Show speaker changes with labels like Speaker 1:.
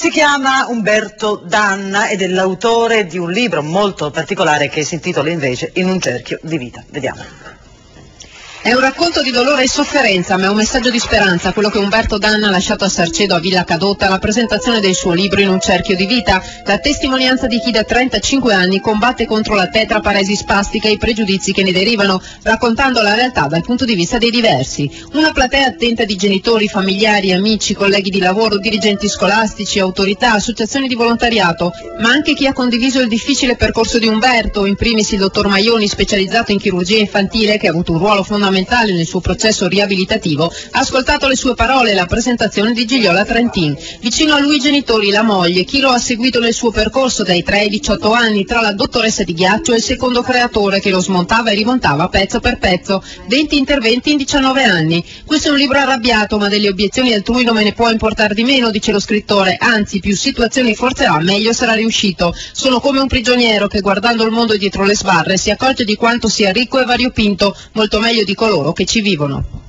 Speaker 1: Si chiama Umberto Danna ed è l'autore di un libro molto particolare che si intitola invece In un cerchio di vita. Vediamo.
Speaker 2: È un racconto di dolore e sofferenza, ma è un messaggio di speranza, quello che Umberto Danna ha lasciato a Sarcedo a Villa Cadotta alla presentazione del suo libro In un cerchio di vita, la testimonianza di chi da 35 anni combatte contro la tetraparesi spastica e i pregiudizi che ne derivano, raccontando la realtà dal punto di vista dei diversi. Una platea attenta di genitori, familiari, amici, colleghi di lavoro, dirigenti scolastici, autorità, associazioni di volontariato, ma anche chi ha condiviso il difficile percorso di Umberto, in primis il dottor Maioni, specializzato in chirurgia infantile, che ha avuto un ruolo fondamentale fondamentale nel suo processo riabilitativo, ha ascoltato le sue parole e la presentazione di Gigliola Trentin. Vicino a lui i genitori, la moglie, chi lo ha seguito nel suo percorso dai 3 ai 18 anni tra la dottoressa di ghiaccio e il secondo creatore che lo smontava e rimontava pezzo per pezzo. 20 interventi in 19 anni. Questo è un libro arrabbiato, ma delle obiezioni altrui non me ne può importare di meno, dice lo scrittore. Anzi, più situazioni forzerà, meglio sarà riuscito. Sono come un prigioniero che guardando il mondo dietro le sbarre si accorge di quanto sia ricco e variopinto, molto meglio di coloro che ci vivono.